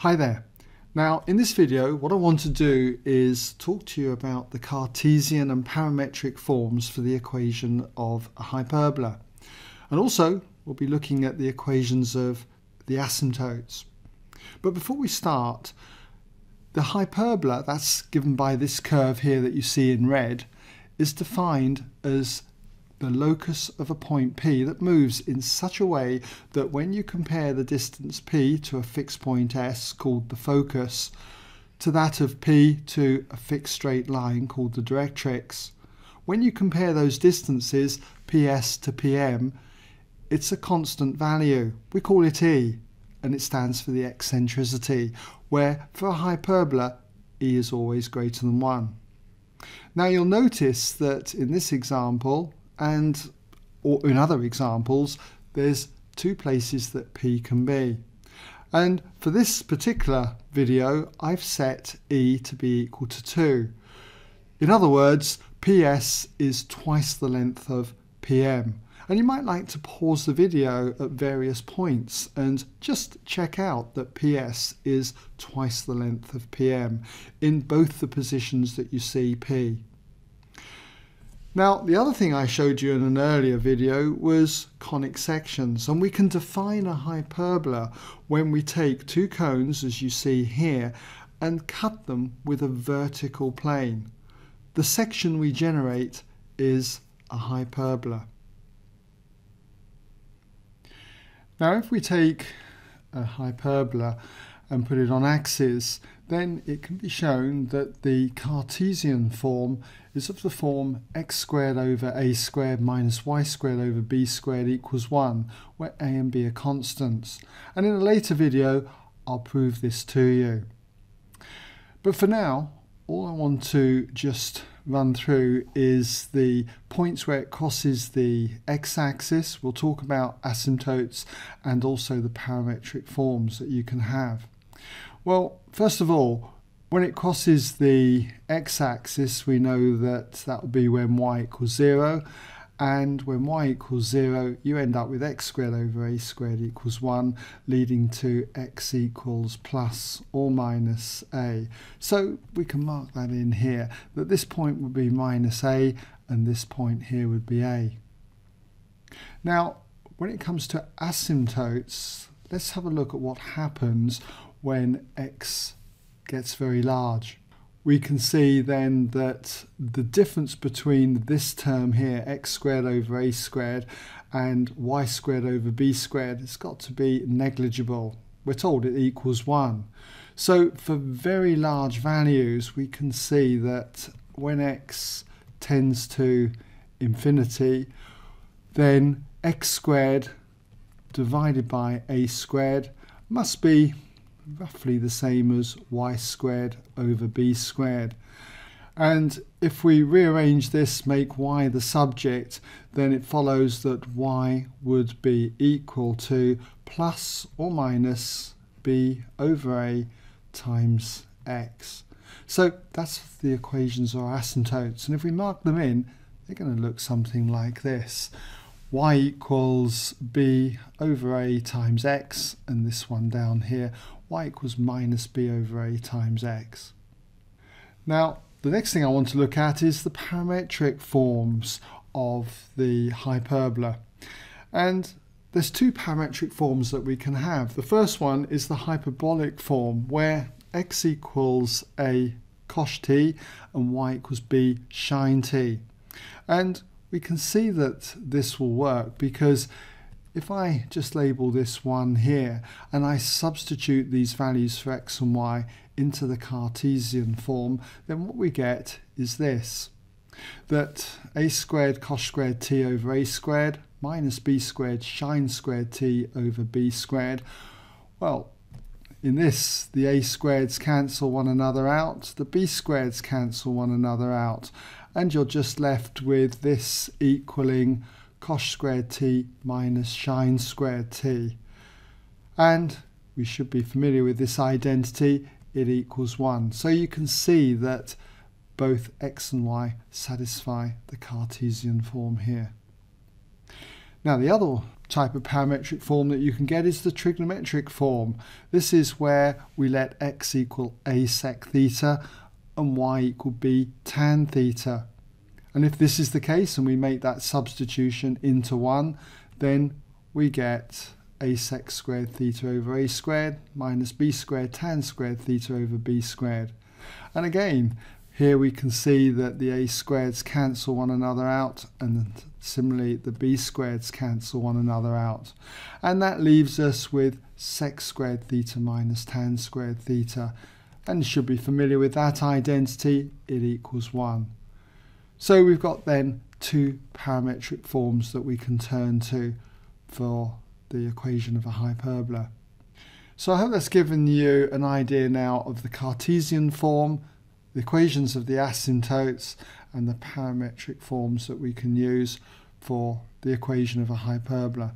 Hi there. Now in this video what I want to do is talk to you about the Cartesian and parametric forms for the equation of a hyperbola. And also we'll be looking at the equations of the asymptotes. But before we start, the hyperbola that's given by this curve here that you see in red is defined as the locus of a point P that moves in such a way that when you compare the distance P to a fixed point S called the focus to that of P to a fixed straight line called the directrix, when you compare those distances PS to PM, it's a constant value. We call it E and it stands for the eccentricity where for a hyperbola E is always greater than 1. Now you'll notice that in this example and or in other examples there's two places that P can be. And for this particular video I've set E to be equal to 2. In other words PS is twice the length of PM. And you might like to pause the video at various points and just check out that PS is twice the length of PM in both the positions that you see P. Now, the other thing I showed you in an earlier video was conic sections, and we can define a hyperbola when we take two cones, as you see here, and cut them with a vertical plane. The section we generate is a hyperbola. Now, if we take a hyperbola and put it on axis, then it can be shown that the Cartesian form is of the form x squared over a squared minus y squared over b squared equals 1, where a and b are constants. And in a later video, I'll prove this to you. But for now, all I want to just run through is the points where it crosses the x-axis. We'll talk about asymptotes and also the parametric forms that you can have. Well, first of all, when it crosses the x-axis, we know that that will be when y equals 0. And when y equals 0, you end up with x squared over a squared equals 1, leading to x equals plus or minus a. So we can mark that in here, that this point would be minus a, and this point here would be a. Now, when it comes to asymptotes, let's have a look at what happens when x gets very large. We can see then that the difference between this term here, x squared over a squared, and y squared over b squared, has got to be negligible. We're told it equals 1. So for very large values, we can see that when x tends to infinity, then x squared divided by a squared must be roughly the same as y squared over b squared. And if we rearrange this, make y the subject, then it follows that y would be equal to plus or minus b over a times x. So that's the equations or asymptotes. And if we mark them in, they're going to look something like this y equals b over a times x, and this one down here, y equals minus b over a times x. Now, the next thing I want to look at is the parametric forms of the hyperbola. And there's two parametric forms that we can have. The first one is the hyperbolic form, where x equals a cosh t and y equals b sinh t. And we can see that this will work because if I just label this one here and I substitute these values for x and y into the Cartesian form, then what we get is this, that a squared cosh squared t over a squared minus b squared sinh squared t over b squared. Well, in this, the a squareds cancel one another out, the b squareds cancel one another out, and you're just left with this equaling cosh squared t minus sinh squared t. And we should be familiar with this identity, it equals 1. So you can see that both x and y satisfy the Cartesian form here. Now the other type of parametric form that you can get is the trigonometric form. This is where we let x equal a sec theta and y equal b tan theta. And if this is the case and we make that substitution into 1, then we get a sec squared theta over a squared minus b squared tan squared theta over b squared. And again, here we can see that the a squareds cancel one another out and similarly the b squareds cancel one another out. And that leaves us with sec squared theta minus tan squared theta. And you should be familiar with that identity, it equals 1. So we've got then two parametric forms that we can turn to for the equation of a hyperbola. So I hope that's given you an idea now of the Cartesian form, the equations of the asymptotes and the parametric forms that we can use for the equation of a hyperbola.